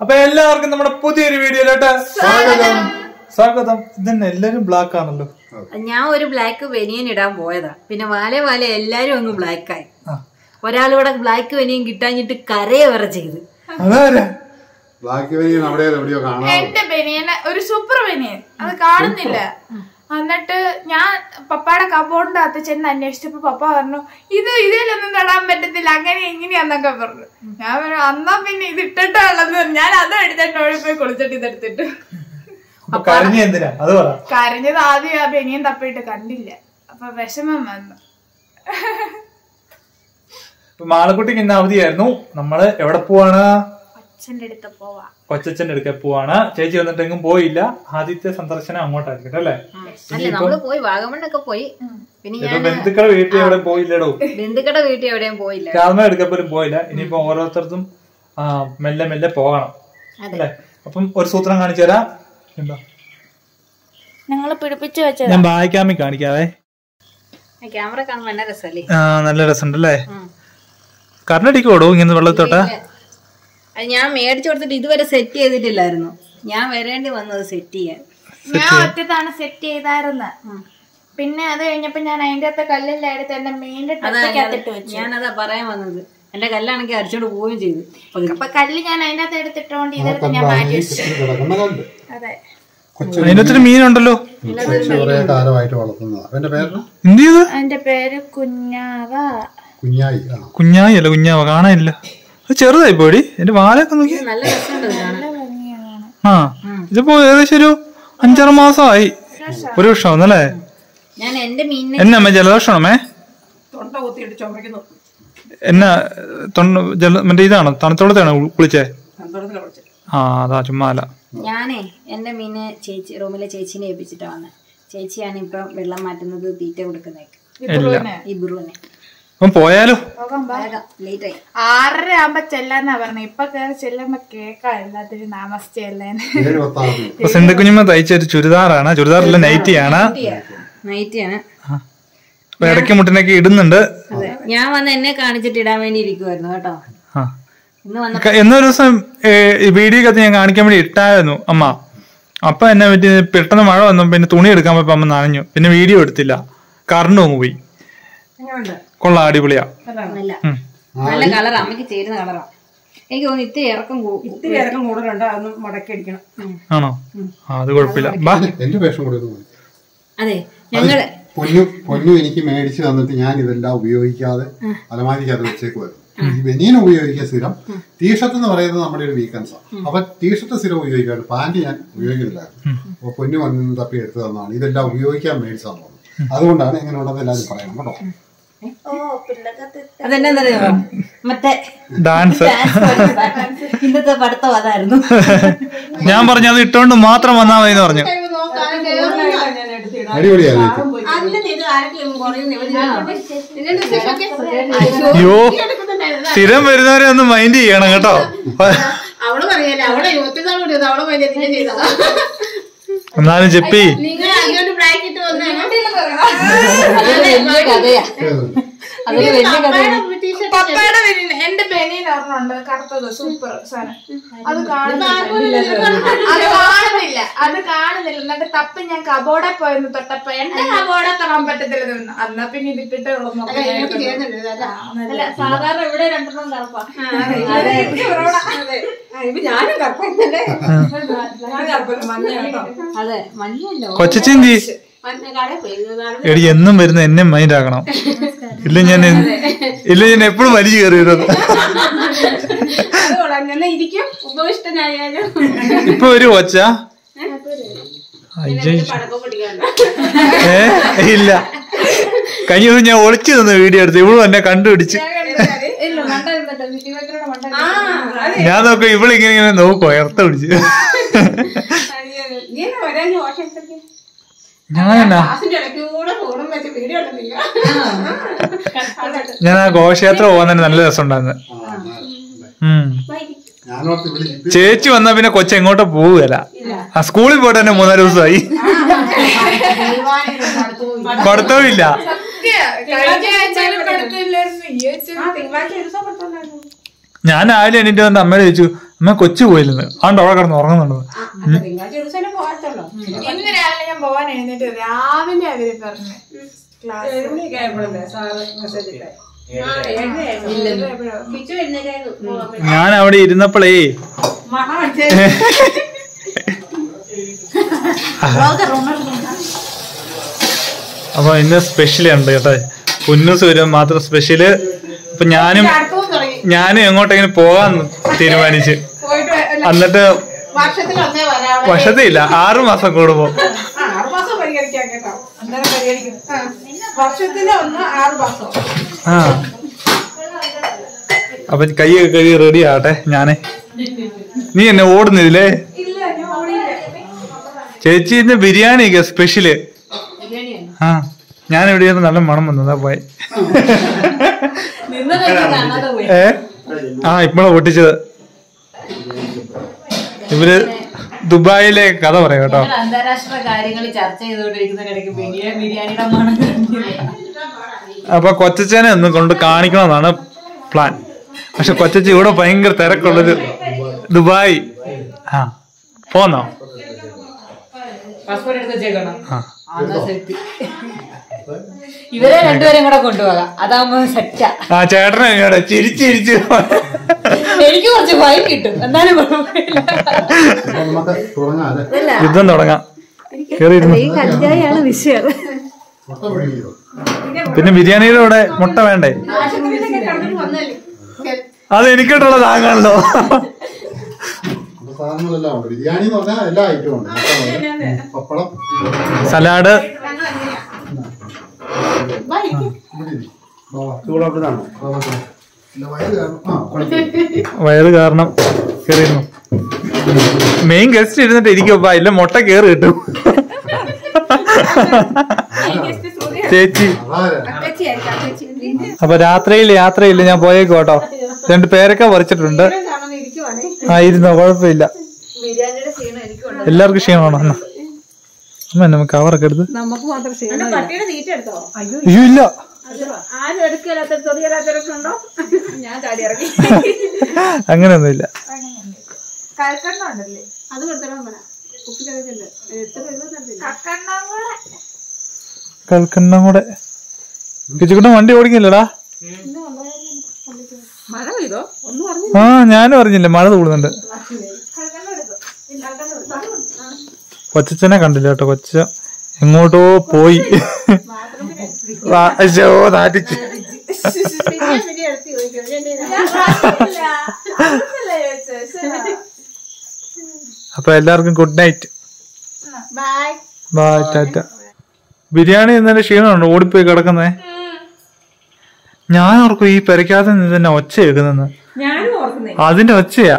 അപ്പൊ എല്ലാവർക്കും നമ്മുടെ പുതിയൊരു വീഡിയോയിലോട്ട് സ്വാഗതം. സ്വാഗതം. ഇതന്നെ എല്ലാരും ബ്ലാക്ക് ആണല്ലോ. ഞാൻ ഒരു ബ്ലാക്ക് വെനിയൻ ഇടാൻ പോയതാ. പിന്നെ വാലേ വാലേ എല്ലാരും അങ്ങ് ബ്ലാക്കായി ആയി. ഒരാളിവിടെ ബ്ലാക്ക് വെനിയൻ കിട്ടാഞ്ഞിട്ട് കരയെ വരെ ചെയ്ത്. അതാരാ? ബ്ലാക്ക് വെനിയൻ അവിടെ എവിടെയോ കാണാം എന്റെ വെനിയൻ ഒരു സൂപ്പർ വെനിയൻ. അത് കാണുന്നില്ല. എന്നിട്ട് ഞാൻ പപ്പയുടെ കബോർഡിന്റെ അകത്ത് ചെന്ന് അന്വേഷിച്ചപ്പോ പപ്പ പറഞ്ഞു ഇത് ഇതിലൊന്നും തൊടാൻ പറ്റത്തില്ല അങ്ങനെ എങ്ങനെയാന്നൊക്കെ പറഞ്ഞു. ഞാൻ പറഞ്ഞു അന്നാ പിന്നെ ഇത് ഇട്ടിട്ടുള്ളത് ഞാൻ അതും എടുത്തിട്ട് ഓടി പോയി കുളിച്ചിട്ട് ഇതെടുത്തിട്ട് കരഞ്ഞത് ആദ്യം ആ ബനിയൻ തപ്പിയിട്ട് കണ്ടില്ല. അപ്പൊ വിഷമം വന്നു. മാളക്കുട്ടിക്ക് ഇന്ന് അവധിയായിരുന്നു. നമ്മൾ എവിടെ പോവാണ്? അച്ഛന്റെ അടുത്ത് പോവാ. കൊച്ചച്ഛന്റെ അടുക്ക പോവാണ്. ചേച്ചി വന്നിട്ടെങ്കിലും പോയില്ല. ആദ്യത്തെ സന്ദർശനം അങ്ങോട്ടായിരിക്കട്ടെ അല്ലേ? അല്ല നമ്മൾ പോയി വാഗമണ്ണൊക്കെ പോയി. പിന്നെ ഞാൻ ബന്ധുക്കളുടെ വീട്ടിൽ എവിടെ പോയില്ലടോ. ബന്ധുക്കളുടെ വീട്ടിൽ എവിടെയും പോയില്ല. രാമ എടുക്കപ്പോലും പോയില്ല. ഇനിയിപ്പോ ഓരോരുത്തർക്കും മെല്ലെ മെല്ലെ പോകണം. അല്ലേ? അപ്പം ഒരു സൂത്രം കാണിച്ചു തരാം. എന്താ? ഞങ്ങൾ പിടിപ്പിച്ചു വെച്ചത്. ഞാൻ വായിക്കാമി കാണിക്കാവേ. ക്യാമറ കാണുമ്പോ നല്ല രസല്ലേ നല്ല രസമുണ്ടല്ലേ? കറണ്ടടിക്കോടോ ഇങ്ങനെ വെള്ളത്തോട്ടാ അത് ഞാൻ മേടിച്ചു കൊടുത്തിട്ട് ഇതുവരെ സെറ്റ് ചെയ്തിട്ടില്ലായിരുന്നു. ഞാൻ വരേണ്ടി വന്നത് സെറ്റ് ചെയ്യാൻ. ഞാൻ ഒറ്റത്താണ് സെറ്റ് ചെയ്തായിരുന്നു. പിന്നെ അത് കഴിഞ്ഞപ്പോ ഞാൻ അതിന്റെ അകത്ത് കല്ലെല്ലാം എടുത്ത് എന്റെ വെച്ചു. ഞാനതാ പറയാൻ വന്നത്. എന്റെ കല്ലാണെങ്കിൽ അരിച്ചോണ്ട് പോവുകയും ചെയ്തു. അപ്പൊ കല്ല് ഞാൻ അതിന്റെ അകത്ത് എടുത്തിട്ടോണ്ട് ഇതെടുത്ത് ഞാൻ മാറ്റി വെച്ചു. അതെ. മീനുണ്ടല്ലോ. കാലമായിട്ട് വളർത്തുന്നത്. പേര് എന്റെ കുഞ്ഞാവ. കുഞ്ഞായി. കുഞ്ഞായി അല്ല കുഞ്ഞാവ. കാണാനില്ല. അത് ചെറുതായി പോടി എന്റെ വാലൊക്കെ നോക്കി ആ ഇതിപ്പോ ഏകദേശം ഒരു അഞ്ചാറ് മാസമായി ഒരു വർഷം അല്ലേ? എന്നാ അമ്മ ജലദോഷമാണമ്മേ എന്നാ തൊണ്ട ജല മറ്റേ ഇതാണോ? തണുത്തോളത്താണ് കുളിച്ചേ? ആ അതാ ചുമ്മാ അല്ല ഞാനേ എന്റെ മീനെ ചേച്ചി റൂമിലെ ചേച്ചീനെ ഏൽപ്പിച്ചിട്ടാ വന്നെ. ചേച്ചിയാണ് ഇപ്പൊ വെള്ളം മാറ്റുന്നത് തീറ്റ കൊടുക്കുന്നേക്ക് ഇല്ല ഈ ബുറുവിനെ അപ്പം പോയാലോ? ലേറ്റ് ആയി. ആറര ആകുമ്പോ ചെല്ലാന്നാ പറഞ്ഞ. ഇപ്പൊ കേറി ചെല്ലുമ്പോ കേക്കാ എല്ലാത്തിനും നാമസ്തേ ഏഴ് സിന്ധു കുഞ്ഞുമ്മ തയ്ച്ച ഒരു ചുരിദാറാണ്. ചുരിദാറല്ല നൈറ്റിയാണ്. നൈറ്റിയാണ്. അപ്പൊ ഇടയ്ക്ക് മുട്ടിനൊക്കെ ഇടുന്നുണ്ട്. ഞാൻ വന്ന് എന്നെ കാണിച്ചിട്ട് ഇടാൻ വേണ്ടി ഇരിക്കുവായിരുന്നു കേട്ടോ. ആ. ഇന്ന് വന്ന എന്നൊരു ദിവസം വീഡിയോ കത്ത് ഞാൻ കാണിക്കാൻ വേണ്ടി ഇട്ടായിരുന്നു അമ്മ. അപ്പൊ എന്നെ പറ്റി പെട്ടെന്ന് മഴ വന്നു. പിന്നെ തുണി എടുക്കാൻ പോയപ്പോ അമ്മ നനഞ്ഞു. പിന്നെ വീഡിയോ എടുത്തില്ല. കറണ്ട് അങ്ങ് പോയി. കൊള്ളാം അടിപൊളിയാ. നല്ല. കളറാ അമ്മയ്ക്ക് കളർ അമ്മയ്ക്ക് ചേരുന്ന കളറാ. എനിക്ക് തോന്നുന്നു ഇത്തിരി ഇറക്കം കൂ- ഇത്തിരി ഇറക്കം കൂടുതലുണ്ട് അതൊന്ന് മടക്കി അടിക്കണം. ആണോ? ആ അത് കുഴപ്പമില്ല. എന്റെ വേഷം കൂടി അതെ ഞങ്ങൾ പൊന്നു പൊന്നു എനിക്ക് മേടിച്ചു തന്നിട്ട് ഞാൻ ഇതെല്ലാം ഉപയോഗിക്കാതെ അലമാരിക്കകത്ത് വെച്ചേക്കുമായിരുന്നു ഈ ബനിയൻ ഉപയോഗിക്കുക സ്ഥിരം ടീഷർട്ട് എന്ന് പറയുന്നത് നമ്മുടെ ഒരു വീക്കൻസ് അപ്പൊ ടീഷർട്ട് സ്ഥിരം ഉപയോഗിക്കാറുണ്ട്. പാന്റ് ഞാൻ ഉപയോഗിക്കുന്നില്ലായിരുന്നു. അപ്പൊ പൊന്നു വന്ന് തപ്പി എടുത്തു തന്നാണ്. ഇതെല്ലാം ഉപയോഗിക്കാൻ മേടിച്ചു തന്നത് അതുകൊണ്ടാണ് ഉണ്ടെന്ന് എല്ലാവരും പറയണം കേട്ടോ. മറ്റേ ഡാൻസ് ഇന്നത്തെ പഠിത്തം അതായിരുന്നു. ഞാൻ പറഞ്ഞു അത് ഇട്ടോണ്ട് മാത്രം വന്നാ മതി എന്ന് പറഞ്ഞു അയ്യോ. സ്ഥിരം വരുന്നവരെ ഒന്ന് മൈൻഡ് ചെയ്യണം കേട്ടോ. അവൾ പറയല്ലേ എന്നാലും ചെപ്പി നിങ്ങൾ അങ്ങോട്ട് ബ്രാക്കറ്റ് വന്നേ വലിയ കഥയാ അതൊരു വലിയ കഥയാണ് പപ്പയുടെ ബനിയൻ എന്റെ ബനിയൻ ഒരെണ്ണമുണ്ട് കറുത്തത് സൂപ്പർ സാധനം അത് കാണുന്നില്ല അത്. കാണുന്നില്ല അത്. കാണുന്നില്ല എന്നിട്ട് തപ്പി ഞാൻ കബോർഡെ പോയെന്ന് തൊട്ടപ്പോ എന്റെ കബോർഡെ തൊടാൻ പറ്റത്തില്ലെന്ന് പറഞ്ഞു എന്നാ പിന്നെ ഇതിട്ടിട്ട് അല്ല സാധാരണ ഇവിടെ രണ്ടെണ്ണം കറപ്പാ ഞാനും കറുപ്പല്ലേ അതെ മഞ്ഞല്ലോ കൊച്ചച്ചിന്തി എടി എന്നും വരുന്ന എന്നെ മൈൻഡ് ആക്കണം. ഇല്ല ഞാൻ ഇല്ല ഞാൻ എപ്പോഴും വലിച്ചു കയറി വരുന്നത് ഇപ്പൊ ഒരു ഒച്ച. ഏ ഇല്ല. കഴിഞ്ഞ ദിവസം ഞാൻ ഒളിച്ചു നിന്ന് വീഡിയോ എടുത്ത് ഇവളും എന്നെ കണ്ടുപിടിച്ച്. ഞാൻ നോക്കാം ഇവളിങ്ങനെ ഇങ്ങനെ നോക്കുവോ ഇറത്ത പിടിച്ച്. ഞാനെന്നാ ക്ലാസിന്റെ കൂടെ ഫോണും വെച്ച് വീഡിയോ എടുത്തില്ല ഞാൻ ആ ഘോഷയാത്ര പോകാൻ തന്നെ നല്ല രസം ഇത് ചേച്ചി വന്നാ പിന്നെ കൊച്ചു എങ്ങോട്ട് പോവുകയല്ല ആ സ്കൂളിൽ പോയിട്ട് തന്നെ മൂന്നാൽ ദിവസമായി. പഠിത്തമില്ല ഞാൻ രാവിലെ എന്നിട്ട് വന്ന് അമ്മയോട് ചോദിച്ചു അമ്മ കൊച്ചു പോയില്ലെന്ന് ആണ്ട് അവിടെ കിടന്ന് ഉറങ്ങുന്നുണ്ട്. രാവിലെ ഞാൻ പോവാൻ എഴുന്നേറ്റ് രാവിലെ അവർ പറഞ്ഞു. ഞാൻ അവിടെ ഇരുന്നപ്പോഴേ അപ്പൊ ഇന്ന് സ്പെഷ്യൽ ഉണ്ട് കേട്ടോ. കുന്നൂസ് സൂര്യൻ മാത്രം സ്പെഷ്യൽ അപ്പൊ ഞാനും ഞാനും എങ്ങോട്ടെങ്കിലും പോകാൻ തീരുമാനിച്ച്. എന്നിട്ട് വർഷത്തിൽ ഒന്നേ വരാവിടെ വർഷത്തില്ല ആറു മാസം കൂടുമ്പോ. ആറ് മാസം പരിഹരിക്കാം കേട്ടോ. അന്നേരം പരിഹരിക്കും ആ. വർഷത്തിൽ ഒന്ന് ആറ് മാസം. ആ. അപ്പൊ കൈയൊക്കെ കഴുകി റെഡി ആവട്ടെ ഞാനേ. നീ എന്നെ ഓടുന്നില്ലേ? ചേച്ചി ഇന്ന് ബിരിയാണി ഒക്കെ സ്പെഷ്യൽ ആ ഞാൻ എവിടെയാണ് നല്ല മണം വന്നതാ പോയി. ഏ? ആ ഇപ്പോഴാ പൊട്ടിച്ചത്. ഇവർ ദുബായിലെ കഥ പറയാം കേട്ടോ. അന്താരാഷ്ട്ര കാര്യങ്ങൾ ചർച്ച മണം അപ്പൊ കൊച്ചനെ ഒന്ന് കൊണ്ട് കാണിക്കണമെന്നാണ് പ്ലാൻ പക്ഷെ കൊച്ചി ഇവിടെ ഭയങ്കര തിരക്കുള്ളത് ദുബായ്. ആ പോന്നോ? പാസ്പോർട്ട് എടുത്ത് വെച്ചേക്കണോ ആ. ഇവരെ രണ്ടുപേരും കൂടെ കൊണ്ടുപോകാം. അതാകുമ്പോ സെറ്റാ. ആ ചേട്ടനെ ഇങ്ങോട്ട് ചിരിച്ചിരിച്ച് എനിക്ക് കുറച്ച് ഭയം കിട്ടും. എന്നാലും യുദ്ധം തുടങ്ങാം. വിഷയം. പിന്നെ ബിരിയാണിയുടെ കൂടെ മുട്ട വേണ്ടേ? അത് എനിക്കിട്ടുള്ള താങ്ങാണല്ലോ അപ്പൊ സാധനങ്ങളെല്ലാം ഉണ്ട്. ബിരിയാണി എന്ന് പറഞ്ഞാൽ എല്ലാ ഐറ്റവും ഉണ്ട്. പപ്പടം. സലാഡ്. വയറ് കാരണം കയറിയിരുന്നു മെയിൻ ഗസ്റ്റ് ഇരുന്നിട്ട് ഇരിക്കും ഇല്ല മുട്ട കേറി കിട്ടും. ചേച്ചി. അപ്പൊ രാത്രിയിൽ യാത്രയില്ല ഞാൻ പോയേക്കും കേട്ടോ. രണ്ട് പേരൊക്കെ പറിച്ചിട്ടുണ്ട്. ആ ഇരുന്നോ കുഴപ്പമില്ല. എല്ലാവർക്കും ക്ഷീണമാണോ. എന്നാ അമ്മ കവറൊക്കെ എടുത്ത്. നമുക്ക് മാത്രം പട്ടിയുടെ തീറ്റ എടുത്തോ? അയ്യോ ഇല്ല. ആരും എടുക്കലാത്ത ഞാൻ ചാടി ഇറങ്ങി. അങ്ങനെയൊന്നുമില്ല. കൽക്കണ്ണം ഉണ്ടല്ലേ? അത് എത്ര കൽക്കണ്ണം കൂടെ കിച്ചുകുട്ടൻ വണ്ടി ഓടിക്കില്ലടാ. ആ ഞാനും അറിഞ്ഞില്ല. മഴ തൂടുന്നുണ്ട് കൊച്ചനെ കണ്ടില്ല കേട്ടോ. കൊച്ച എങ്ങോട്ടോ പോയി. അയ്യോ. അപ്പൊ എല്ലാവർക്കും good night bye tata. Biryani ഇന്നലെ ക്ഷീണമുണ്ട്? ഓടിപ്പോയി കിടക്കുന്നേ? ഞാൻ ഓർക്കും ഈ പെരക്കാതെ നിന്നെ തന്നെ ഒച്ച കേൾക്കുന്നെന്ന് അതിന്റെ ഒച്ചയാ.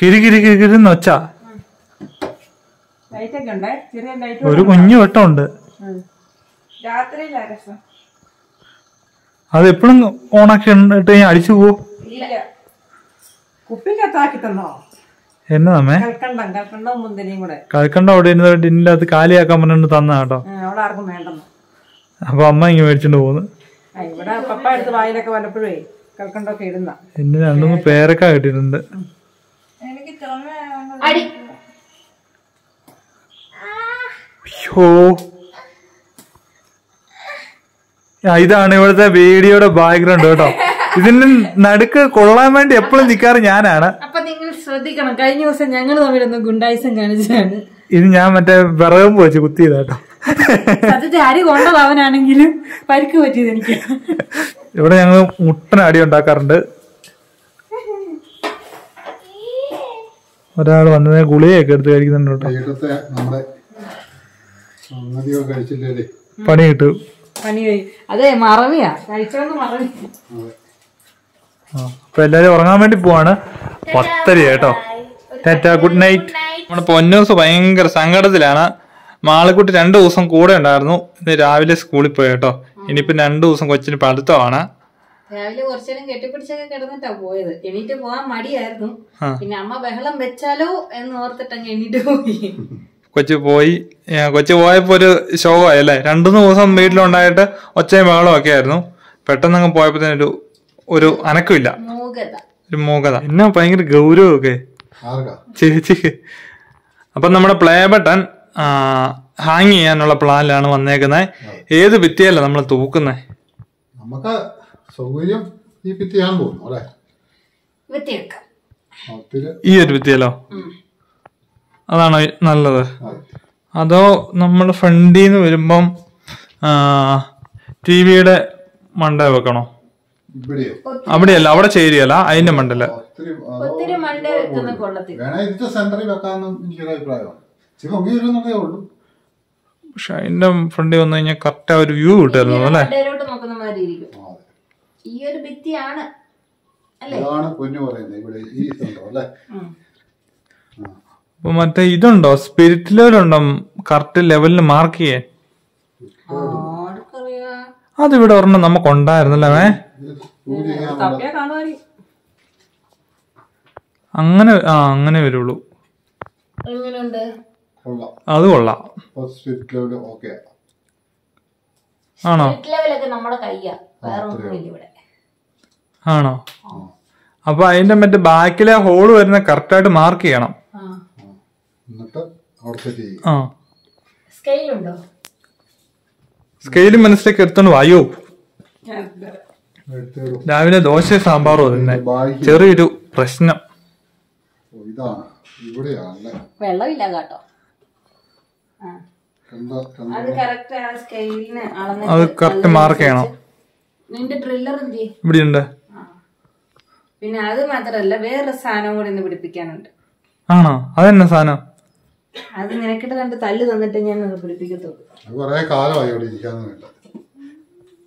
കിരി കിരി കിരി കിരിന്ന് ഒച്ച. ഉണ്ടേ ചെറിയ ലൈറ്റ് ഒരു കുഞ്ഞു വെട്ടമുണ്ട്. രാത്രിയിലാ രസം. അത് എപ്പോഴും ഓണാക്കി ഇട്ട് ഞാൻ അടിച്ചു പോവും. ഇല്ല. കുപ്പിക്കകത്താക്കി തന്നോ? എന്നെ നമ്മേ? കൽക്കണ്ട മുന്തിരിയും കൂടെ. അവിടെ ഇരുന്ന് കാലിയാക്കാൻ പറഞ്ഞു തന്ന കേട്ടോ. അവിടെ ആർക്കും വേണ്ടെന്ന്. അപ്പൊ അമ്മ ഇങ്ങനെ മേടിച്ചോണ്ട് പോകുന്നു ആ, ഇവിടെ പപ്പ എടുത്ത് വായിലൊക്കെ വല്ലപ്പോഴേ കൽക്കണ്ടൊക്കെ ഇടുന്ന എന്നെ രണ്ടുമൂന്ന് പേരൊക്കെ കിട്ടിയിട്ടുണ്ട്. എനിക്ക് അയ്യോ. ഇതാണ് ഇവിടുത്തെ വീഡിയോയുടെ ബാക്ക്ഗ്രൗണ്ട് കേട്ടോ. ഇതിന് നടുക്ക് കൊള്ളാൻ വേണ്ടി എപ്പോഴും നിൽക്കാറ് ഞാനാണ്. അപ്പൊ നിങ്ങൾ ശ്രദ്ധിക്കണം. കഴിഞ്ഞ ദിവസം ഞങ്ങൾ തമ്മിലൊന്ന് ഗുണ്ടായിസം കാണിച്ചതാണ്. ഇത് ഞാൻ മറ്റേ വിറകും വെച്ച് കുത്തിയതാ കേട്ടോ. സത്യത്തെ അരി കൊണ്ടത് അവനാണെങ്കിലും പരിക്ക് പറ്റിയത് എനിക്ക്. ഇവിടെ ഞങ്ങൾ മുട്ടന അടി ഉണ്ടാക്കാറുണ്ട്. ഒരാൾ വന്നത് ഗുളിയൊക്കെ എടുത്ത് കഴിക്കുന്നുണ്ട് കേട്ടോ. പണി കിട്ടും പണി അതെ മറവിയാ. കഴിച്ചോന്ന് മറവി. അപ്പൊ എല്ലാരും ഉറങ്ങാൻ വേണ്ടി പോവാണ്. പത്തര കേട്ടോ. Tata good night. നമ്മുടെ പൊന്നൂസ് ഭയങ്കര സങ്കടത്തിലാണ്. മാളക്കുട്ടി രണ്ടു ദിവസം കൂടെ ഉണ്ടായിരുന്നു. ഇന്ന് രാവിലെ സ്കൂളിൽ പോയി കേട്ടോ. ഇനിയിപ്പോ രണ്ടു ദിവസം കൊച്ചിന് പഠിത്തമാണ്. രാവിലെ കുറച്ചേരം കെട്ടിപ്പിടിച്ചൊക്കെ കിടന്നിട്ടാ പോയത്. എണീറ്റ് പോവാൻ മടിയായിരുന്നു. പിന്നെ അമ്മ ബഹളം വെച്ചാലോ എന്ന് ഓർത്തിട്ടങ്ങ് എണീറ്റ് പോയി. കൊച്ചു പോയി കൊച്ചു പോയപ്പോ ഒരു ശോകമായി അല്ലേ രണ്ടു മൂന്ന് ദിവസം വീട്ടിലുണ്ടായിട്ട് ഒച്ചയും ബഹളം ഒക്കെ ആയിരുന്നു. പെട്ടെന്ന് അങ്ങ് പോയപ്പോ ഒരു ഒരു അനക്കമില്ല. ഒരു മൂകത. എന്നാ ഭയങ്കര ഗൗരവമൊക്കെ. ചേച്ചിക്ക് അപ്പൊ നമ്മുടെ പ്ലേ ബട്ടൺ ഹാങ് ചെയ്യാനുള്ള പ്ലാനിലാണ് വന്നേക്കുന്നത് ഏത് ഭിത്തിയല്ല നമ്മൾ തൂക്കുന്നത് നമുക്ക് സൗകര്യം ഈ ഭിത്തിയാണ് തോന്നുന്നു അല്ലേ? ഈ ഒരു ഭിത്തിയല്ലോ അതാണോ നല്ലത്. അതോ നമ്മൾ ഫ്രണ്ടിൽ നിന്ന് വരുമ്പം ടി വിയുടെ മണ്ട വെക്കണോ? അവിടെയല്ല അവിടെ ചേരിയല്ല അതിന്റെ മണ്ടല്ല പക്ഷെ അതിന്റെ ഫ്രണ്ടിൽ വന്നു കഴിഞ്ഞാൽ കറക്റ്റ് ആ ഒരു വ്യൂ കിട്ടുമായിരുന്നു അല്ലേ? ഈ ഒരു ഭിത്തിയാണ് അല്ലേ? അതാണ് പൊന്നു പറയുന്നത് ഇവിടെ ഈ സെന്റർ അല്ലേ. അപ്പൊ മറ്റേ ഇതുണ്ടോ? സ്പിരിറ്റ് ലെവലുണ്ടോ കറക്റ്റ് ലെവലിന് മാർക്ക് ചെയ്യാൻ ആർക്കറിയാ? അതിവിടെ ഒരെണ്ണം നമുക്ക് ഉണ്ടായിരുന്നല്ലേ അങ്ങനെ ആ അങ്ങനെ വരുള്ളൂ. അത് കൊള്ളാം. ലെവൽ ആണോ? ആണോ? അപ്പൊ അതിന്റെ മറ്റേ ബാക്കിലെ ഹോൾ വരുന്ന കറക്റ്റ് ആയിട്ട് മാർക്ക് ചെയ്യണം. എന്നിട്ട് അവിടെ സെറ്റ് ചെയ്യും ആ. സ്കെയിലുണ്ടോ? സ്കെയിലും മനസ്സിലേക്ക് എടുത്തോണ്ട് വായോ. രാവിലെ ദോശ സാമ്പാറോ തന്നെ ചെറിയൊരു പ്രശ്നം. ഇതാണ്. ഇവിടെയാണല്ലേ? വെള്ളമില്ല കേട്ടോ. അത് കറക്റ്റ് മാർക്ക് ചെയ്യണം. നിന്റെ ഡ്രില്ലർ എന്ത് ചെയ്യും? പിന്നെ അത് മാത്രല്ല വേറൊരു സാധനം കൂടി ഇന്ന് പിടിപ്പിക്കാനുണ്ട്. ആണോ? അതെന്നെ സാധനം? അത് നിനക്കിട്ട് രണ്ട് തല്ല് തന്നിട്ട് ഞാൻ അത് പിടിപ്പിക്കത്തുള്ളൂ. അത് കാലമായി ഇവിടെ ഇരിക്കാന്ന്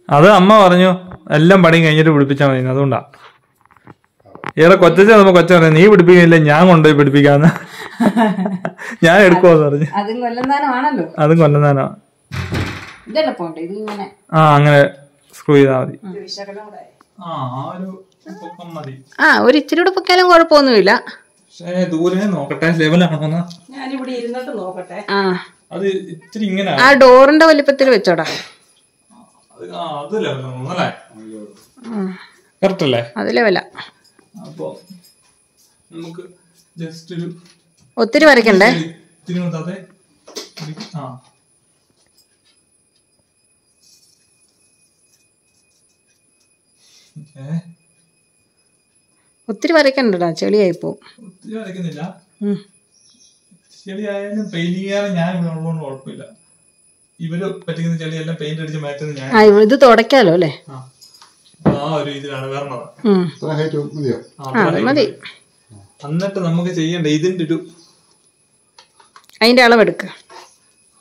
അത് അമ്മ പറഞ്ഞു എല്ലാം പണിയും കഴിഞ്ഞിട്ട് പിടിപ്പിച്ചാൽ മതി അതുകൊണ്ടാ. ഏറെ കൊച്ചു നമ്മ കൊച്ചു പറഞ്ഞു നീ പിടിപ്പിക്കുന്നില്ല ഞാൻ കൊണ്ടുപോയി പിടിപ്പിക്കാന്ന്. ഞാൻ എടുക്കുമെന്ന് പറഞ്ഞു. അതും കൊല്ലന്താനോ. അതും ആ അങ്ങനെ സ്ക്രൂ ചെയ്താൽ മതി. ആ ആ ഒരു പൊക്കം മതി. ആ ഒരു ഇച്ചിരി കൂടെ പൊക്കാലും കുഴപ്പമൊന്നുമില്ല. പക്ഷേ ദൂരെ നോക്കട്ടെ ലെവലാണോന്ന് ഞാനിവിടെ ഇരുന്നിട്ട് നോക്കട്ടെ. ആ. അത് ഇത്തിരി ഇങ്ങനെ. ആ ഡോറിന്റെ വലിപ്പത്തിൽ വെച്ചോടാ. അത് ആ അത് ലെവലാണോ അല്ലേ കറക്റ്റ് അല്ലേ? അത് ലെവല അപ്പൊ നമുക്ക് ജസ്റ്റ് ഒരു ഒത്തിരി വരയ്ക്കണ്ടേ? ഇത്തിരി മുത്താതെ ആ. ഏ? ഒത്തിരി വരയ്ക്കണ്ടടാ ചെളിയായി പോവും ഒത്തിരി വരയ്ക്കുന്നില്ല. ഉം. ചെളിയായാലും പെയിന്റിങ് ചെയ്യാനും ഞാൻ ഇവിടെ ഉള്ളതുകൊണ്ട് കുഴപ്പമില്ല. ഇവർ പറ്റിക്കുന്ന ചെളിയെല്ലാം പെയിന്റ് അടിച്ച് മാറ്റുന്നത് ഞാൻ ആ ഇവ- ഇത് തുടയ്ക്കാലോ അല്ലേ? ആ. ഒരു ഇതിലാണ് മതി. എന്നിട്ട് നമുക്ക് ചെയ്യണ്ട ഇതിന്റെ ഒരു അതിന്റെ അളവെടുക്ക.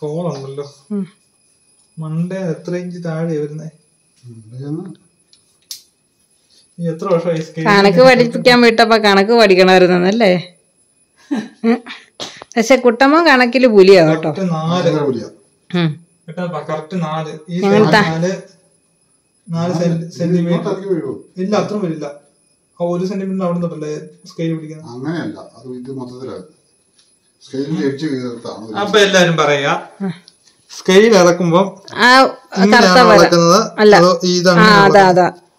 ഹോളുണ്ടല്ലോ. മണ്ടേ എത്ര ഇഞ്ച് താഴെ വരുന്നേ? എത്ര കണക്ക് പഠിപ്പിക്കാൻ വിട്ടപ്പോ കണക്ക് പഠിക്കണമായിരുന്നല്ലേ. പക്ഷെ കുട്ടമ്മ കണക്കിൽ പുലിയാ കേട്ടോ. ഇല്ല അത്ര വരില്ല ആ ഒരു സെന്റിമീറ്റർ അവിടെ തൊട്ടല്ലേ സ്കെയിൽ പിടിക്കുന്നത്? അങ്ങനെയല്ല. അത് ഇത് മൊത്തത്തിലാണ് അപ്പൊ എല്ലാരും പറയാ സ്കെയിൽ ഇറക്കുമ്പോ ഇറക്കുന്നത്?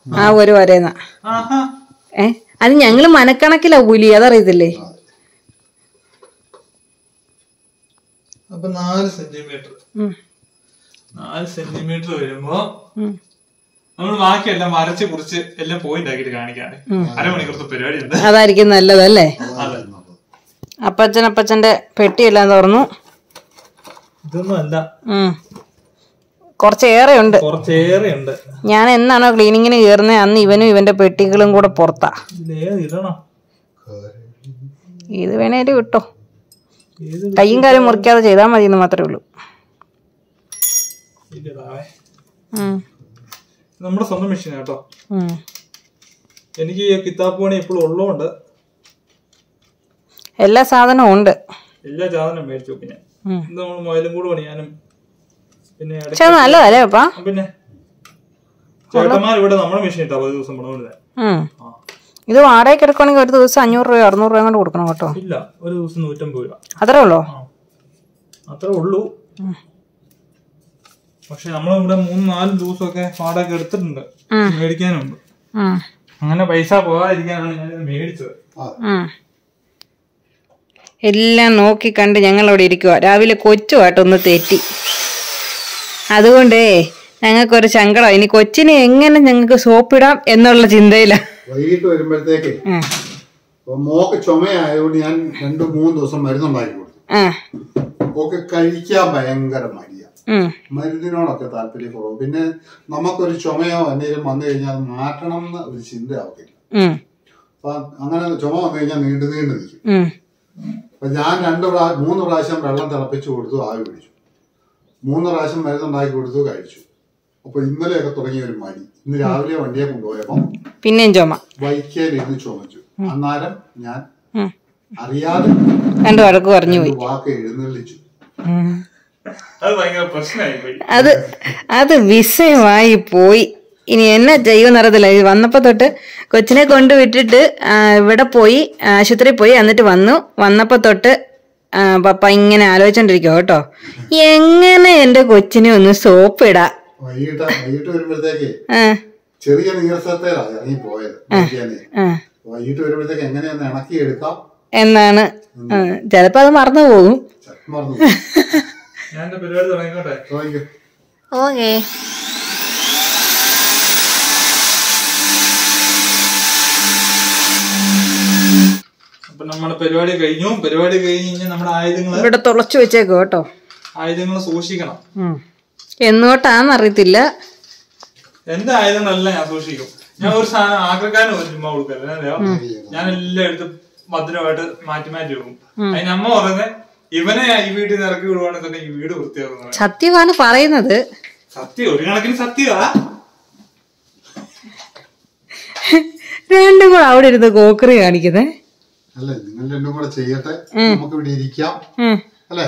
ആ ഒരു വരേന്ന. ഏ അത് ഞങ്ങൾ മനക്കണക്കിലാ പുലി അതറിയത്തില്ലേ? അപ്പൊ നാല് സെന്റിമീറ്റർ. നാല് സെന്റിമീറ്റർ വരുമ്പോ. നമ്മൾ ബാക്കിയെല്ലാം വരച്ച് കുറിച്ച് എല്ലാം പോയിന്റ് ആക്കിയിട്ട് കാണിക്കാണ്. പരിപാടി ഉണ്ട് അതായിരിക്കും നല്ലതല്ലേ? അപ്പച്ചൻ അപ്പച്ചന്റെ പെട്ടിയെല്ലാം തുറന്നു. ഇതൊന്നും അല്ല. കുറച്ചേറെ ഉണ്ട് കുറച്ചേറെ ഉണ്ട് ഞാൻ എന്നാണോ ക്ലീനിങ്ങിന് കയറുന്നത് അന്ന് ഇവനും ഇവന്റെ പെട്ടികളും കൂടെ പുറത്താ. ഇത് വേണേലും ഏത് കയ്യും കാലും മുറിക്കാതെ ചെയ്താൽ മതി എന്ന് മാത്രമേ ഉള്ളൂ. നമ്മുടെ സ്വന്തം മെഷീൻ കേട്ടോ. എനിക്ക് കിതാബ് പണി എപ്പോഴും ഉള്ളതുകൊണ്ട് എല്ലാ സാധനവും ഉണ്ട്. എല്ലാ സാധനവും മേടിച്ചു പിന്നെ നമ്മൾ മുയലും കൂടെ പണിയാനും പിന്നെ ഇടയ്ക്ക് പക്ഷെ നല്ലതല്ലേ പിന്നെ ചേട്ടന്മാർ ഇവിടെ നമ്മുടെ മെഷീൻ ഇട്ടാ ദിവസം. ഇത് വാടക എടുക്കുകയാണെങ്കിൽ ഒരു ദിവസം അഞ്ഞൂറ് രൂപ അറുന്നൂറ് രൂപ കൊണ്ട് കൊടുക്കണം കേട്ടോ. ഇല്ല ഒരു ദിവസം നൂറ്റമ്പത് രൂപ. അത്രേ ഉള്ളൂ? അത്രേ ഉള്ളൂ. പക്ഷെ നമ്മളിവിടെ മൂന്ന് നാല് ദിവസമൊക്കെ വാടക എടുത്തിട്ടുണ്ട്. മേടിക്കാനുണ്ട്. അങ്ങനെ പൈസ പോകാതിരിക്കാനാണ് ഞാൻ മേടിച്ചത്. ആ. എല്ലാം നോക്കി കണ്ട് ഞങ്ങൾ അവിടെ ഇരിക്കുക രാവിലെ കൊച്ചുമായിട്ടൊന്ന് തെറ്റി. അതുകൊണ്ടേ ഞങ്ങൾക്കൊരു ശങ്കടം ഇനി കൊച്ചിനെ എങ്ങനെ ഞങ്ങൾക്ക് സോപ്പിടാം എന്നുള്ള ചിന്തയില. വൈകിട്ട് വരുമ്പോഴത്തേക്ക് കുറവ് മോക്ക് ചുമയായതുകൊണ്ട് ഞാൻ രണ്ടു മൂന്ന് ദിവസം മരുന്നുണ്ടാക്കി കൊടുത്തു. കഴിക്കാൻ ഭയങ്കര. മരുന്നിനോടൊക്കെ താല്പര്യക്കുറവ്. പിന്നെ നമുക്കൊരു ചുമയോ എന്തെങ്കിലും വന്നു കഴിഞ്ഞാൽ മാറ്റണം എന്ന ഒരു ചിന്ത ആവത്തില്ല. അപ്പൊ അങ്ങനെ ചുമ വന്നു കഴിഞ്ഞാൽ നീണ്ടു നീണ്ടു നിൽക്കും. അപ്പൊ ഞാൻ രണ്ടു പ്രാ മൂന്ന് പ്രാവശ്യം വെള്ളം തിളപ്പിച്ചു കൊടുത്തു ആവി പിടിച്ചു. മൂന്ന് പ്രാവശ്യം മരുന്നുണ്ടാക്കി കൊടുത്തു കഴിച്ചു. അപ്പൊ ഇന്നലെയൊക്കെ തുടങ്ങിയ ഒരു മടി. ഇന്ന് രാവിലെ വണ്ടിയെ കൊണ്ടുപോയപ്പോ പിന്നെയും ചുമ. വൈക്കയിലിരുന്ന് ചുമച്ചു. അന്നേരം ഞാൻ. അറിയാതെ രണ്ടു വഴക്ക് പറഞ്ഞു പോയി വാക്ക് എഴുന്നള്ളിച്ചു. അത് ഭയങ്കര പ്രശ്നമായി പോയി അത് അത് വിഷയമായി പോയി. ഇനി എന്നെ ചെയ്യുമെന്ന് അറിയത്തില്ല. ഇത് വന്നപ്പോ തൊട്ട് കൊച്ചിനെ കൊണ്ടുവിട്ടിട്ട് ഇവിടെ പോയി ആശുപത്രി പോയി എന്നിട്ട് വന്നു. വന്നപ്പോ തൊട്ട് പപ്പ ഇങ്ങനെ ആലോചിച്ചോണ്ടിരിക്കോ കേട്ടോ. എങ്ങനെ എന്റെ കൊച്ചിനെ ഒന്ന് സോപ്പ് ഇടാ? വൈകിട്ട് വൈകിട്ട് വരുമ്പോഴത്തേക്ക് ചെറിയ നീർസത്തേലാണ് ഇറങ്ങി പോയത് കഴിക്കാനേ. ആ. വൈകിട്ട് വരുമ്പോഴത്തേക്ക് എങ്ങനെയൊന്ന് ഇണക്കി എടുക്കാം? എന്നാണ്. ചെലപ്പോ അത് മറന്നു പോകും. ഓക്കേ. നമ്മുടെ പരിപാടി കഴിഞ്ഞു. പരിപാടി കഴിഞ്ഞ് നമ്മുടെ ആയുധങ്ങൾ ഇവിടെ തുളച്ചു വെച്ചേക്കോ കേട്ടോ. ആയുധങ്ങൾ സൂക്ഷിക്കണം. എന്നോട്ടാന്നറിയത്തില്ല എന്റെ ആയുധങ്ങളെല്ലാം ഞാൻ സൂക്ഷിക്കും. ഞാൻ ഒരു സാധനം ആഗ്രഹക്കാരന് ഒരു ചുമ്മാ കൊടുക്കരുത് അറിയോ ഞാൻ എല്ലാം എടുത്ത് ഭദ്രമായിട്ട് മാറ്റി മാറ്റി വെക്കും. അതിന് അമ്മ പറയുന്നത് ഇവനെ ഈ വീട്ടിൽ നിന്ന് ഇറക്കി വിടുവാണെങ്കിൽ തന്നെ ഈ വീട് വൃത്തിയാക്കുന്നത്. സത്യമാണ് പറയുന്നത്. സത്യം? ഒരു കണക്കിന് സത്യമാ. രണ്ടും കൂടെ അവിടെ ഇരുന്ന് കോക്കറി കാണിക്കുന്നേ. അല്ല? നിങ്ങൾ രണ്ടും കൂടെ ചെയ്യട്ടെ. നമുക്ക് ഇവിടെ ഇരിക്കാം. അല്ലേ?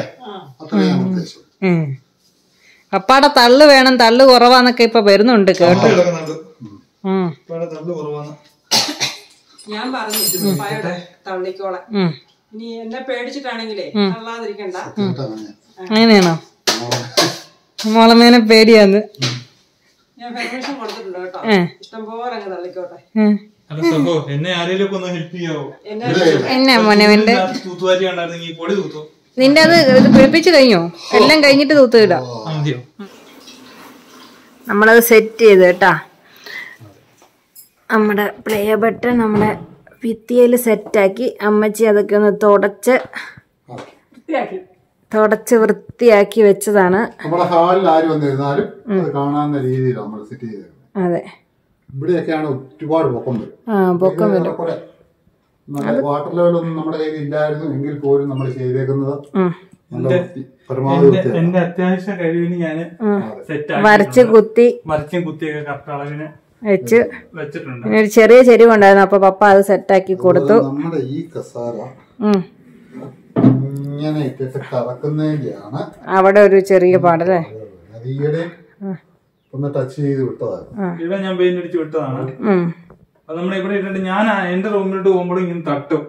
അത്രയാണ് ഉദ്ദേശം അപ്പാടെ തള്ളു വേണം. തള്ളു കുറവാന്നൊക്കെ ഇപ്പൊ വരുന്നുണ്ട്. കേട്ടോ. ഞാൻ പറഞ്ഞു തള്ളിക്കോളെ ഇനി എന്നെ പേടിച്ചിട്ടാണെങ്കിലേ തള്ളാതിരിക്കണ്ട. അങ്ങനെയാണോ? മോളമേനെ പേടിയാന്ന്. ഞാൻ പെർമിഷൻ കൊടുത്തിട്ടുണ്ട് കേട്ടോ. ഇഷ്ടംപോലെ അങ്ങ് തള്ളിക്കോട്ടെ. എന്നെ ആരെങ്കിലും ഒന്ന് ഹെൽപ്പ് ചെയ്യാവോ? എന്നെ എന്നാ മോനവന്റെ തൂത്തുവാരി ഉണ്ടായിരുന്നെങ്കിൽ ഈ പൊടി തൂത്തോ. നിന്റെ അത് ഇത് പിടിപ്പിച്ചു കഴിഞ്ഞോ? എല്ലാം കഴിഞ്ഞിട്ട് തൂത്ത് മതിയോ? നമ്മളത് സെറ്റ് ചെയ്ത് കേട്ടാ. നമ്മുടെ പ്ലേ ബട്ടൺ നമ്മുടെ ഭിത്തിയിൽ സെറ്റാക്കി അമ്മച്ചി അതൊക്കെ ഒന്ന് തുടച്ച് വൃത്തിയാക്കി. തുടച്ച് വൃത്തിയാക്കി വെച്ചതാണ്. നമ്മുടെ ഹാളിൽ ആര് വന്നിരുന്നാലും കാണാവുന്ന രീതിയിൽ നമ്മൾ സെറ്റ് അതെ. ഇവിടെയൊക്കെയാണ് ഒരുപാട് പൊക്കം വരും. ആ പൊക്കം വരും. നല്ല വാട്ടർ ലെവലൊന്നും നമ്മുടെ കയ്യിൽ ഇല്ലായിരുന്നു. എങ്കിൽ പോലും നമ്മൾ ചെയ്തേക്കുന്നത് എന്റെ അത്യാവശ്യ കഴിവിന് ഞാൻ സെറ്റ് വരച്ച് കുത്തി വരച്ചും കുത്തിയൊക്കെ കറക്റ്റ് അളവിന് വെച്ച് വെച്ചിട്ടുണ്ട്. ചെറിയ ഒരു ചെറിയ ചെരിവുണ്ടായിരുന്നു അപ്പൊ പപ്പ അത് സെറ്റാക്കി കൊടുത്തു. നമ്മുടെ ഈ കസാര. ഇങ്ങനെ കറക്കുന്നതിന്റെയാണ് അവിടെ ഒരു ചെറിയ പാടല്ലേ? ഒന്ന് ടച്ച് ചെയ്ത് വിട്ടതാണ് ഇവിടെ ഞാൻ പെയിന്റ് അടിച്ച് വിട്ടതാണ്. അത് നമ്മൾ ഇവിടെ ഇട്ടിട്ട് ഞാൻ എന്റെ റൂമിലോട്ട് പോകുമ്പോഴും ഇങ്ങനെ തട്ടും.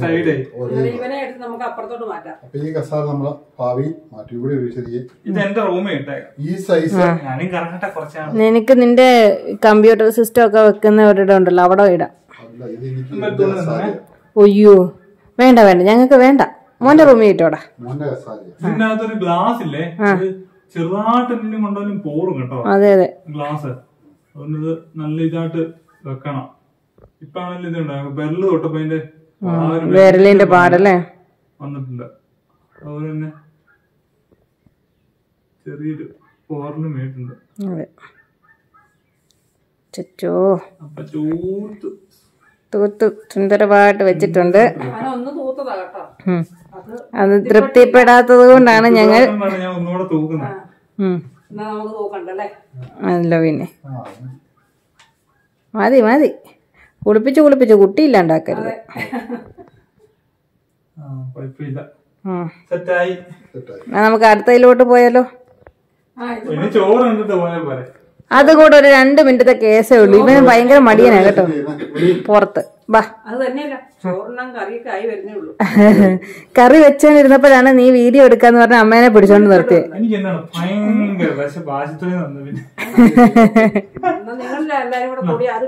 സൈഡേ ഇവനെ എടുത്ത് നമുക്ക് അപ്പുറത്തോട്ട് മാറ്റാം. അപ്പൊ ഈ കസാര നമ്മൾ ഭാവി മാറ്റി. ഇവിടെ ഒരു ചെറിയ ഇത് എന്റെ റൂമിൽ ഇട്ടേ ഈ സൈസ് ഞാനും കറങ്ങട്ടെ കുറച്ചാണ്. നിനക്ക് നിന്റെ കമ്പ്യൂട്ടർ സിസ്റ്റം ഒക്കെ വെക്കുന്ന ഒരിടം ഉണ്ടല്ലോ അവിടെ ഇടാം. അല്ല ഇത് എനിക്ക് എന്റെ ഒയ്യോ വേണ്ട വേണ്ട ഞങ്ങൾക്ക് വേണ്ട. മോന്റെ റൂമിൽ ഇട്ടോടാ. ഗ്ലാസ് ഇല്ലേ? ചെറുതായിട്ട് എന്തെങ്കിലും കൊണ്ടാലും പോറും കേട്ടോ. അതെ അതെ. ഗ്ലാസ്. അതുകൊണ്ട് ഇത് നല്ല ഇതായിട്ട് വെക്കണം. ഇപ്പൊ ആണെങ്കിലും ഇതുണ്ട് ബെല്ല് തൊട്ടപ്പോ അതിന്റെ വിരലിന്റെ പാടല്ലേ? വന്നിട്ടുണ്ട്. അതുപോലെ തന്നെ ചെറിയൊരു പോറിന് മേട്ടുണ്ട് അതെ. ചുറ്റോ. അപ്പൊ ചൂത്ത്. തൂത്ത് സുന്ദരമായിട്ട് വെച്ചിട്ടുണ്ട്. അത് തൃപ്തിപ്പെടാത്തത് കൊണ്ടാണ് ഞങ്ങൾ എന്നാ നമുക്ക് തൂക്കണ്ടല്ലേ അല്ല പിന്നെ. മതി മതി. കുളിപ്പിച്ച് കുളിപ്പിച്ച് കുട്ടിയില്ലാണ്ടാക്കരുത് ഉണ്ടാക്കരുത് നമുക്ക് അടുത്തതിലോട്ട് പോയാലോ? ചോറ് കണ്ടിട്ട് പോയാൽ പോരെ. അതുകൂടെ ഒരു രണ്ട് മിനിറ്റത്തെ കേസേ ഉള്ളൂ. ഇവന് ഭയങ്കര മടിയനാ കേട്ടോ. പുറത്ത്. ബാ. കറി വെച്ചോണ്ടിരുന്നപ്പോഴാണ് നീ വീഡിയോ എടുക്കാന്ന് പറഞ്ഞ അമ്മേനെ പിടിച്ചോണ്ട് നിർത്തി എന്നാ കൂടെ കൂടി അത്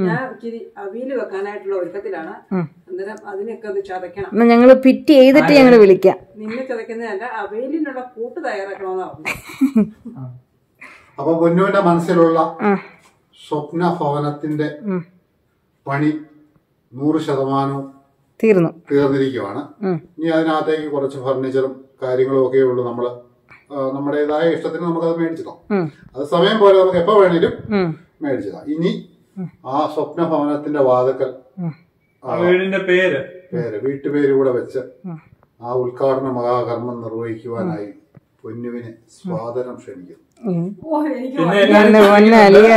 ഞാൻ ഇച്ചിരി അവിയൽ വെക്കാനായിട്ടുള്ള ഒരുക്കത്തിലാണ്. അന്നേരം അതിനൊക്കെ ഒന്ന് ചതയ്ക്കണം. എന്നാ ഞങ്ങൾ പിറ്റ് ചെയ്തിട്ട് ഞങ്ങൾ വിളിക്കാം. നിന്നെ ചതയ്ക്കുന്നതല്ല അവയിലിനുള്ള കൂട്ട് തയ്യാറാക്കണമെന്നാ പറഞ്ഞു അപ്പൊ പൊന്നുവിന്റെ മനസ്സിലുള്ള സ്വപ്ന ഭവനത്തിന്റെ പണി നൂറ് ശതമാനവും തീർന്നു. തീർന്നിരിക്കുവാണ്. ഇനി അതിനകത്തേക്ക് കുറച്ച് ഫർണിച്ചറും കാര്യങ്ങളും ഒക്കെ ഉള്ളൂ നമ്മൾ. നമ്മുടേതായ ഇഷ്ടത്തിന് അത് മേടിച്ചിടാം. അത് സമയം പോലെ നമുക്ക് എപ്പോ വേണേലും. മേടിച്ചിടാം. ഇനി ആ സ്വപ്ന ഭവനത്തിന്റെ വാതക്കൽ ആ വീടിന്റെ പേര്? പേര് വീട്ടുപേര് കൂടെ വെച്ച് ആ ഉദ്ഘാടന മഹാകർമ്മം നിർവഹിക്കുവാനായി പൊന്നുവിനെ സ്വാതനം ക്ഷണിക്കുന്നു. പിന്നെ വലിയ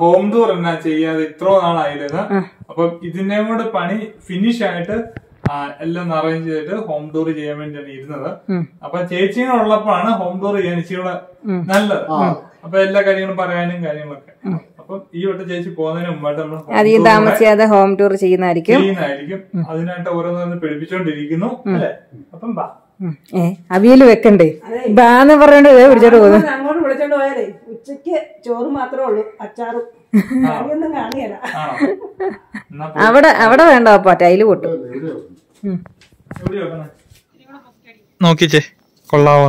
ഹോം ടൂർ എന്നാ ചെയ്യാതെ ഇത്ര നാളായിരുന്നു അപ്പൊ ഇതിന്റെയും കൂടെ പണി ഫിനിഷ് ആയിട്ട് എല്ലാം അറേഞ്ച് ചെയ്തിട്ട് ഹോം ടൂർ ചെയ്യാൻ വേണ്ടിയാണ് ഇരുന്നത്. അപ്പൊ ചേച്ചിയും ഉള്ളപ്പോഴാണ് ഹോം ടൂർ ചെയ്യാൻ ഇച്ചിരി നല്ലത്. അപ്പൊ എല്ലാ കാര്യങ്ങളും പറയാനും കാര്യങ്ങളൊക്കെ. അപ്പൊ ഈ വട്ടം ചേച്ചി പോകുന്നതിന് മുമ്പായിട്ട് നമ്മൾ അധികം താമസിയാതെ ഹോം ടൂർ ചെയ്യുന്നതായിരിക്കും. ചെയ്യുന്നതായിരിക്കും. അതിനായിട്ട് ഓരോന്നോന്ന് പിടിപ്പിച്ചോണ്ടിരിക്കുന്നു. അല്ലെ? അപ്പം. ഏ അവിയൽ വെക്കണ്ടേ? ബാന്ന് പറയണ്ടേ വിളിച്ചോണ്ട് പോകുന്നു അങ്ങോട്ട് വിളിച്ചോണ്ട് പോയാലേ ഉച്ചയ്ക്ക് ചോറ് മാത്രമേ ഉള്ളൂ അച്ചാറും. കറിയൊന്നും കാണിയല്ല. അവിടെ അവിടെ വേണ്ട അപ്പൊ ടൈൽ പൊട്ടും? നോക്കിച്ചേ കൊള്ളാവോ?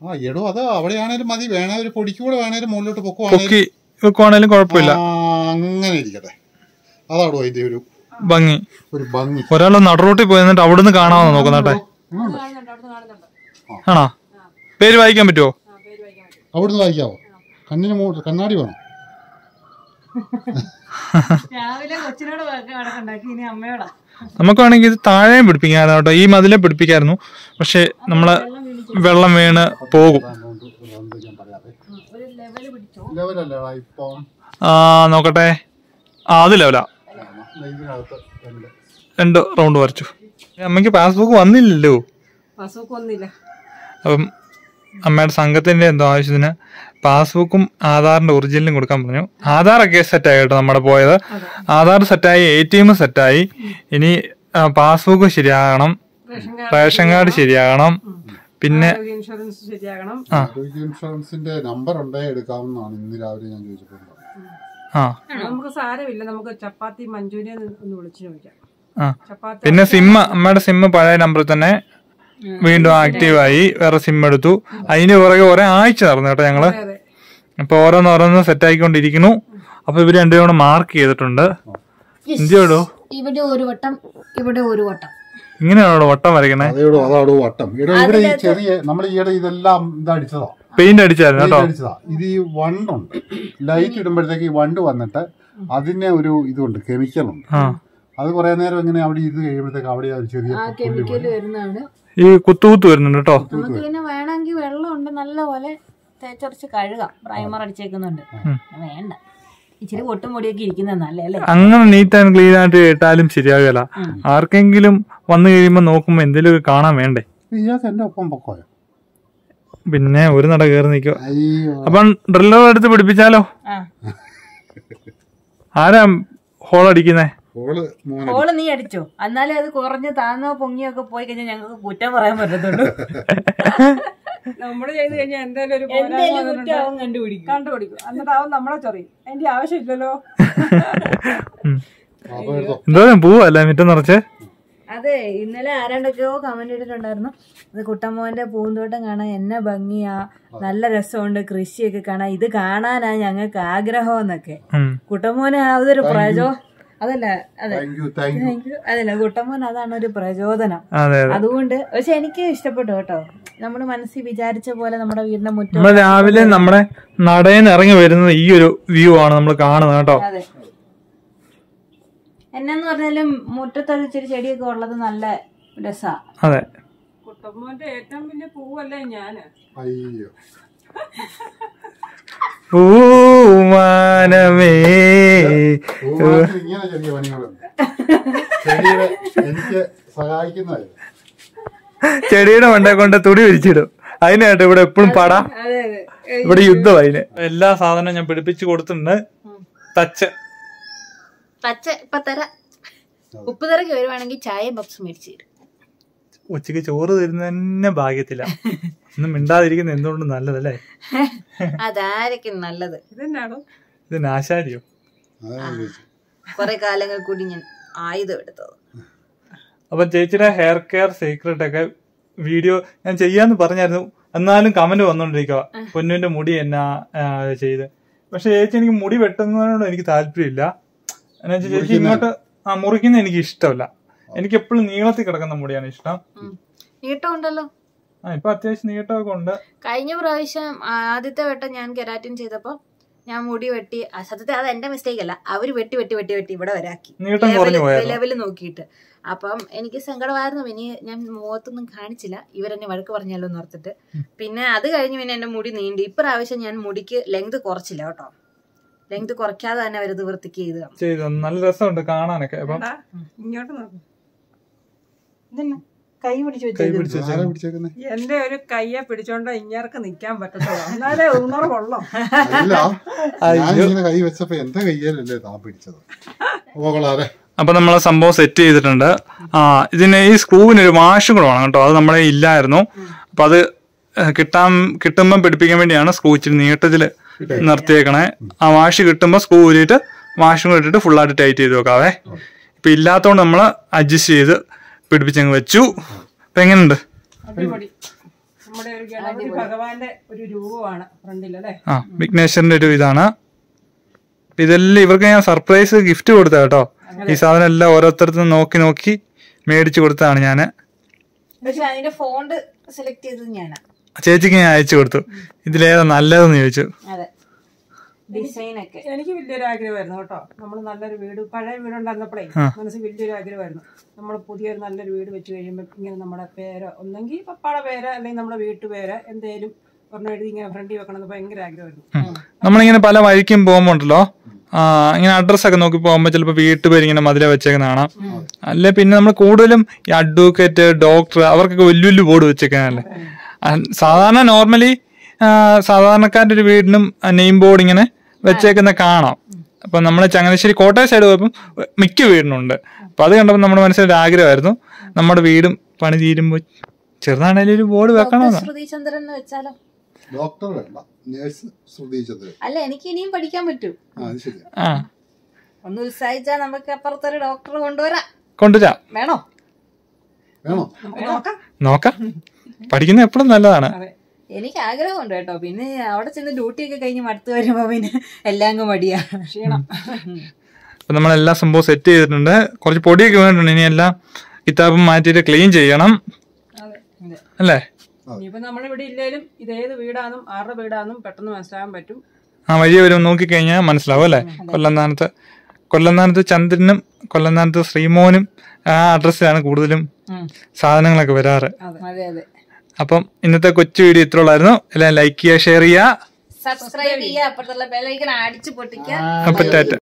ആ എടോ അത് അവിടെയാണേലും മതി. വേണേ ഒരു പൊടിക്കൂടെ വേണേലും മുകളിലോട്ട് പൊക്കുവാണേലും. വെക്കുവാണേലും കുഴപ്പമില്ല. അങ്ങനെ ഇരിക്കട്ടെ. അതാണോ അതിന്റെ ഒരു ഭംഗി. ഒരു ഭംഗി. ഒരാൾ നടുറോട്ടിൽ പോയി എന്നിട്ട് അവിടുന്ന് കാണാമെന്ന് നോക്കുന്നട്ടെ ആണോ? പേര് വായിക്കാൻ പറ്റുമോ അവിടുന്ന് വായിക്കാവോ? കണ്ണിന് മൂ കണ്ണാടി വേണം? രാവിലെ കൊച്ചിനോട് കണക്കുണ്ടാക്കി ഇനി അമ്മയോടാ. നമുക്ക് വേണമെങ്കിൽ ഇത് താഴെ പിടിപ്പിക്കാമായിരുന്നു കേട്ടോ. ഈ മതിലെ പിടിപ്പിക്കായിരുന്നു. പക്ഷെ നമ്മൾ വെള്ളം വീണ് പോകും. ആ നോക്കട്ടെ. ആ അത് ലെവലാ രണ്ട് രണ്ട് റൗണ്ട് വരച്ചു. അമ്മയ്ക്ക് പാസ്ബുക്ക് വന്നില്ലല്ലോ? പാസ്ബുക്ക് വന്നില്ല. അപ്പം അമ്മയുടെ സംഘത്തിന്റെ എന്തോ ആവശ്യത്തിന് പാസ്ബുക്കും ആധാറിന്റെ ഒറിജിനലും കൊടുക്കാൻ പറഞ്ഞു. ആധാർ ഒക്കെ സെറ്റായി കേട്ടോ നമ്മുടെ പോയത്. ആധാർ സെറ്റായി എ ടി എം സെറ്റായി. ഇനി പാസ്ബുക്ക് ശരിയാകണം. റേഷൻ കാർഡ് ശരിയാകണം. പിന്നെ ഇൻഷുറൻസ് ശരിയാകണം. ഇൻഷുറൻസിന്റെ നമ്പർ ഉണ്ടേ എടുക്കാവുന്നതാണ് ഇന്ന് രാവിലെ ഞാൻ ചോദിച്ചിട്ടുള്ളത് ആ നമുക്ക് സാരമില്ല. നമുക്ക് ചപ്പാത്തി ഒന്ന് വിളിച്ചു ചപ്പാത്തി പിന്നെ സിം അമ്മയുടെ സിം പഴയ നമ്പറിൽ തന്നെ വീണ്ടും ആക്റ്റീവായി. വേറെ സിം എടുത്തു. അതിന് പുറകെ ഒരേ ആഴ്ച നടന്നു കേട്ടോ ഞങ്ങൾ. അപ്പൊ ഓരോന്ന് ഓരോന്ന് സെറ്റ് ആയിക്കൊണ്ടിരിക്കുന്നു അപ്പൊ ഇവർ രണ്ടുപേരും മാർക്ക് ചെയ്തിട്ടുണ്ട്. എന്തിയോടോ ഇവിടെ ഒരു വട്ടം ഇവിടെ ഒരു വട്ടം. ഇങ്ങനെയാണോ വട്ടം വരയ്ക്കണേ? അതേടോ അതാടോ വട്ടം. ഇവിടെ ഇവിടെ ഈ ചെറിയ നമ്മൾ ഈയിടെ ഇതെല്ലാം ഇതടിച്ചതാ. പെയിന്റ് അടിച്ചായിരുന്നു കേട്ടോ. അടിച്ചതാ. ഇത് ഈ വണ്ടുണ്ട് ലൈറ്റ് ഇടുമ്പോഴത്തേക്ക് ഈ വണ്ട് വന്നിട്ട് അതിനെ ഒരു ഇതുണ്ട് കെമിക്കൽ ഉണ്ട്. ആ. അത് കുറെ നേരം ഇങ്ങനെ അവിടെ ഇത് കഴിയുമ്പോഴത്തേക്ക് അവിടെ ഒരു ചെറിയ വരുന്നതാണ്. ഈ കുത്തുകുത്ത് വരുന്നുണ്ട് കേട്ടോ. നമുക്ക് പിന്നെ വേണമെങ്കിൽ വെള്ളമുണ്ട് നല്ല പോലെ തേച്ചൊറച്ച് കഴുകാം. പ്രൈമർ അടിച്ചേക്കുന്നുണ്ട്. വേണ്ട. ഇച്ചിരി പൊട്ടും പൊടിയൊക്കെ ഇരിക്കുന്നത് നല്ലേ അല്ലേ അങ്ങനെ നീറ്റ് ആൻഡ് ക്ലീൻ ആയിട്ട് ഇട്ടാലും ശരിയാകില്ല ആർക്കെങ്കിലും വന്നു കഴിയുമ്പോ നോക്കുമ്പോ എന്തെങ്കിലും കാണാൻ വേണ്ടേ? ഇയാൾക്ക് എന്റെ ഒപ്പം പൊക്കോയോ പിന്നെ ഒരു നട കയറി നിൽക്കുക. അയ്യോ. അപ്പം ഡ്രില്ലർ എടുത്ത് പിടിപ്പിച്ചാലോ? ആരാ ഹോൾ അടിക്കുന്നേ? ഹോൾ നീ അടിച്ചോ. എന്നാലേ അത് കുറഞ്ഞ് താന്നോ പൊങ്ങിയോ ഒക്കെ പോയി കഴിഞ്ഞാൽ ഞങ്ങൾക്ക് കുറ്റം പറയാൻ പറ്റത്തുള്ളൂ. നമ്മൾ ചെയ്ത് കഴിഞ്ഞാൽ എന്തായാലും ഒരു. കുറ്റം കണ്ടുപിടിക്കും. കണ്ടുപിടിക്കും. എന്നിട്ട് അവൻ നമ്മളെ ചൊറി അതിന്റെ ആവശ്യമില്ലല്ലോ. എന്തോ പൂവല്ലേ മിറ്റം നിറച്ച്? അതെ ഇന്നലെ ആരാണ്ടൊക്കെയോ കമന്റ് ഇട്ടിട്ടുണ്ടായിരുന്നു. അത് കുട്ടമ്മോന്റെ പൂന്തോട്ടം കാണാൻ എന്നെ ഭംഗിയാ നല്ല രസമുണ്ട് കൃഷിയൊക്കെ കാണാൻ ഇത് കാണാനാ ഞങ്ങൾക്ക് ആഗ്രഹം എന്നൊക്കെ. കുട്ടമ്മോന് അതൊരു പ്രചോ അതല്ല അതെ. അതല്ല കുട്ടമ്മോൻ അതാണ് ഒരു പ്രചോദനം. അതെ അതെ. അതുകൊണ്ട് പക്ഷെ എനിക്ക് ഇഷ്ടപ്പെട്ടു കേട്ടോ. നമ്മുടെ മനസ്സിൽ വിചാരിച്ച പോലെ നമ്മുടെ വീടിന്റെ മുറ്റം രാവിലെ നമ്മുടെ നടയിൽ ഇറങ്ങി വരുന്നത് ഈ ഒരു വ്യൂ ആണ് നമ്മൾ കാണുന്നത് കേട്ടോ. അതെ. എന്നെന്ന് പറഞ്ഞാലും മുറ്റത്തൊരു ഇച്ചിരി ചെടിയൊക്കെ ഉള്ളത് നല്ല രസാ. അതെ. കുട്ടമ്മോന്റെ ഏറ്റവും വലിയ പൂവല്ലേ ഞാൻ. അയ്യോ. പൂമാനമേ. പൂമാനത്തിന് ഇങ്ങനെ ചെറിയ പണികളുണ്ട് ചെടിയുടെ എനിക്ക് സഹായിക്കുന്നതായിരുന്നു ചെടിയുടെ മണ്ടേ കൊണ്ട് തുടി വിരിച്ചിടും. അതിനായിട്ട് ഇവിടെ എപ്പോഴും പടാ. അതെ അതെ. ഇവിടെ യുദ്ധം അതിന്. എല്ലാ സാധനവും ഞാൻ പിടിപ്പിച്ചു കൊടുത്തിട്ടുണ്ട്. തച്ച്. പച്ച ഇപ്പൊ തരാം. ഉപ്പ് തിറക്കി വരുവാണെങ്കിൽ ചായയും പപ്സ് മേടിച്ചു തരും. ഉച്ചയ്ക്ക് ചോറ് തരുന്ന തന്നെ ഭാഗ്യത്തില്ല ഒന്നും മിണ്ടാതിരിക്കുന്ന എന്തുകൊണ്ട് നല്ലതല്ലേ? അതായിരിക്കും നല്ലത്. ഇതെന്നാണോ? ഇത് നാശാരിയോ കൊറേ കാലങ്ങൾ കൂടി ഞാൻ ആയുധം എടുത്തത്. അപ്പൊ ചേച്ചിയുടെ ഹെയർ കെയർ സീക്രട്ട് ഒക്കെ വീഡിയോ ഞാൻ ചെയ്യാന്ന് പറഞ്ഞായിരുന്നു. എന്നാലും കമന്റ് വന്നോണ്ടിരിക്കുക പൊന്നുവിന്റെ മുടി എന്നാ ചെയ്ത്. പക്ഷെ ചേച്ചി എനിക്ക് മുടി വെട്ടുന്നതിനോട് എനിക്ക് താല്പര്യമില്ല. ചേച്ചി ഇങ്ങോട്ട് ആ മുറിക്കുന്ന എനിക്ക് ഇഷ്ടമല്ല. എനിക്ക് എപ്പോഴും നീളത്തിൽ കിടക്കുന്ന മുടിയാണ് ഇഷ്ടം. നീട്ടമുണ്ടല്ലോ. ആ ഇപ്പൊ അത്യാവശ്യം നീട്ടമൊക്കെ ഉണ്ട്. കഴിഞ്ഞ പ്രാവശ്യം ആദ്യത്തെ വട്ടം ഞാൻ കെരാറ്റിൻ ചെയ്തപ്പോ ഞാൻ മുടി വെട്ടി സത്യത്തെ സത്യത്തിൽ അത് എന്റെ മിസ്റ്റേക്ക് അല്ല. അവർ വെട്ടി വെട്ടി വെട്ടി വെട്ടി ഇവിടെ വരാക്കി ലെവൽ നോക്കിയിട്ട്. അപ്പം എനിക്ക് സങ്കടമായിരുന്നു. ഇനി ഞാൻ മുഖത്തൊന്നും കാണിച്ചില്ല. ഇവരെന്നെ വഴക്ക് പറഞ്ഞല്ലോ എന്ന് ഓർത്തിട്ട്. പിന്നെ അത് കഴിഞ്ഞ് പിന്നെ എന്റെ മുടി നീണ്ടി. ഇപ്രാവശ്യം ഞാൻ മുടിക്ക് ലെങ്ത് കുറച്ചില്ല കേട്ടോ. ലെങ്ത് കുറയ്ക്കാതെ തന്നെ അവരത് വൃത്തിക്ക് ചെയ്ത് ചെയ്തു. നല്ല രസമുണ്ട് കാണാനൊക്കെ. അപ്പം ഇങ്ങോട്ട് നോക്ക്. ഇതെന്നാ? കൈ പിടിച്ച് കൈ ആരാ പിടിച്ചേക്കുന്നെ? എന്റെ ഒരു കയ്യെ പിടിച്ചോണ്ട് ഇങ്ങേർക്ക് നിക്കാൻ പറ്റത്തുള്ളൂ. എന്നാലേ ഉണർവുള്ളോ കൈ വെച്ചപ്പോ എന്റെ കയ്യിലല്ലേ താൻ പിടിച്ചത്? അപ്പൊ നമ്മൾ സംഭവം സെറ്റ് ചെയ്തിട്ടുണ്ട്. ആ ഇതിന് ഈ സ്ക്രൂവിന് ഒരു വാഷ് കൂടെ വേണം കേട്ടോ. അത് നമ്മളെ ഇല്ലായിരുന്നു. അപ്പൊ അത് കിട്ടാൻ കിട്ടുമ്പം പിടിപ്പിക്കാൻ വേണ്ടിയാണ് സ്ക്രൂ ഇച്ചിരി നീട്ടത്തിൽ നിർത്തിയേക്കണേ. ആ വാഷ് കിട്ടുമ്പോൾ സ്ക്രൂ ഊരിയിട്ട് വാഷും കൂടെ ഇട്ടിട്ട് ഫുള്ളായിട്ട് ടൈറ്റ് ചെയ്ത് വെക്കാവേ. ഇപ്പൊ ഇല്ലാത്തതുകൊണ്ട് നമ്മൾ അഡ്ജസ്റ്റ് ചെയ്ത് പിടിപ്പിച്ചങ്ങ് വെച്ചു. അപ്പൊ എങ്ങനെയുണ്ട്? നമ്മുടെ ഒരു ഗണപതി ഭഗവാന്റെ ഒരു രൂപമാണ് ഫ്രണ്ടിൽ അല്ലേ? ആ വിഘ്നേശ്വരന്റെ ഒരു ഇതാണ്. ഇതെല്ലാം ഇവർക്ക് ഞാൻ സർപ്രൈസ് ഗിഫ്റ്റ് കൊടുത്ത കേട്ടോ. ഈ സാധനം എല്ലാം ഓരോരുത്തർക്കും നോക്കി നോക്കി മേടിച്ചു കൊടുത്തതാണ് ഞാൻ. പക്ഷെ അതിന്റെ ഫോണ്ട് സെലക്ട് ചെയ്തത് ഞാനാ. ചേച്ചിക്ക് ഞാൻ അയച്ചു കൊടുത്തു. ഇതിലേതാ നല്ലതെന്ന് ചോദിച്ചു. അതെ. ഡിസൈൻ ഒക്കെ എനിക്ക് വലിയൊരു ആഗ്രഹമായിരുന്നു കേട്ടോ. നമ്മൾ നല്ലൊരു വീട് പഴയ വീടുണ്ടായിരുന്നപ്പോഴേ മനസ്സിൽ വലിയൊരു ആഗ്രഹമായിരുന്നു. നമ്മൾ പുതിയൊരു നല്ലൊരു വീട് വെച്ച് കഴിയുമ്പോൾ ഇങ്ങനെ നമ്മുടെ പേര് ഒന്നെങ്കിൽ പപ്പാടെ പേര് അല്ലെങ്കിൽ നമ്മുടെ വീട്ടുപേര് എന്തേലും പറഞ്ഞു എഴുതി ഇങ്ങനെ ഫ്രണ്ടി വെക്കണമെന്ന് ഭയങ്കര ആഗ്രഹമായിരുന്നു. നമ്മളിങ്ങനെ പല വഴിക്കും പോകുമ്പോണ്ടല്ലോ ഉണ്ടല്ലോ ഇങ്ങനെ അഡ്രസ് ഒക്കെ നോക്കി പോകുമ്പോൾ ചിലപ്പോൾ വീട്ടുപേര് ഇങ്ങനെ മതില വെച്ചേക്കുന്ന കാണാം. അല്ലെ പിന്നെ നമ്മൾ കൂടുതലും ഈ അഡ്വക്കേറ്റ് ഡോക്ടർ അവർക്കൊക്കെ വലിയ വലിയ ബോർഡ് വെച്ചേക്കാനല്ലേ സാധാരണ നോർമലി സാധാരണക്കാരുടെ ഒരു വീടിനും നെയിം ബോർഡ് ഇങ്ങനെ വെച്ചേക്കുന്ന കാണാം. അപ്പൊ നമ്മൾ ചങ്ങനാശ്ശേരി കോട്ടയം സൈഡ് പോയപ്പോൾ മിക്ക വീടിനുണ്ട് അപ്പൊ അത് കണ്ടപ്പോൾ നമ്മുടെ മനസ്സിൽ ഒരു ആഗ്രഹമായിരുന്നു. നമ്മുടെ വീടും പണി തീരുമ്പോൾ ചെറുതാണേലും ഒരു ബോർഡ് വെക്കണമെന്ന്. ശ്രുതി എന്ന് വെച്ചാലോ? ഡോക്ടർ വേണ്ട. നേഴ്സ് അല്ല എനിക്ക് ഇനിയും പഠിക്കാൻ പറ്റൂ. ആ ഒന്ന് ഉത്സാഹിച്ചാ നമുക്ക് അപ്പുറത്തൊരു ഡോക്ടറെ കൊണ്ടുവരാം. കൊണ്ടുവരാ. വേണോ? വേണോ? നോക്കാം. നോക്കാം. പഠിക്കുന്നത് എപ്പോഴും നല്ലതാണ്. എനിക്ക് ആഗ്രഹമുണ്ട് കേട്ടോ. പിന്നെ അവിടെ ചെന്ന് ഡ്യൂട്ടി ഒക്കെ കഴിഞ്ഞ് മടുത്ത് വരുമ്പോ പിന്നെ എല്ലാം അങ്ങ് മടിയാ. ക്ഷീണം. അപ്പൊ നമ്മളെല്ലാ സംഭവം സെറ്റ് ചെയ്തിട്ടുണ്ട്. കുറച്ച് പൊടിയൊക്കെ വേണ്ടിട്ടുണ്ട് ഇനി എല്ലാം കിതാബും മാറ്റിയിട്ട് ക്ലീൻ ചെയ്യണം. അല്ലേ? ഇനിയിപ്പോ നമ്മളിവിടെ ഇല്ലേലും ഇതേത് വീടാന്നും ആരുടെ വീടാന്നും പെട്ടെന്ന് മനസ്സിലാകാൻ പറ്റും. ആ വഴി വരും നോക്കിക്കഴിഞ്ഞാൽ മനസ്സിലാവും അല്ലേ? കൊല്ലന്താനത്ത് കൊല്ലന്താനത്ത് ചന്ദ്രനും കൊല്ലന്താനത്ത് ശ്രീമോനും ആ അഡ്രസ്സിലാണ് കൂടുതലും സാധനങ്ങളൊക്കെ വരാറ്. അതെ അതെ. അപ്പം ഇന്നത്തെ കൊച്ചു വീഡിയോ ഇത്ര ഉള്ളായിരുന്നു എല്ലാം ലൈക്ക് ചെയ്യുക ഷെയർ ചെയ്യുക. സബ്സ്ക്രൈബ് ചെയ്യുക അപ്പുറത്തുള്ള ബെല്ലൈക്കൻ അടിച്ചു പൊട്ടിക്കുക. അപ്പൊ